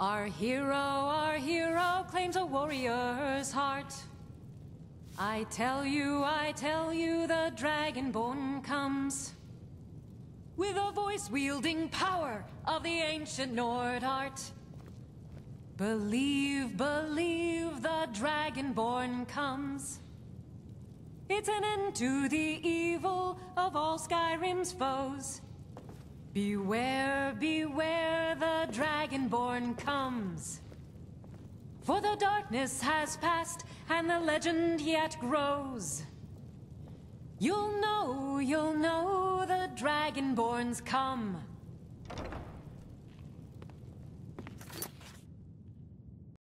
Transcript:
Our hero, our hero claims a warrior's heart. I tell you, I tell you, the Dragonborn comes. With a voice-wielding power of the ancient Nord art. Believe, believe, the Dragonborn comes. It's an end to the evil of all Skyrim's foes. Beware, beware, Dragonborn comes. For the darkness has passed, and the legend yet grows. You'll know, you'll know, the Dragonborns come.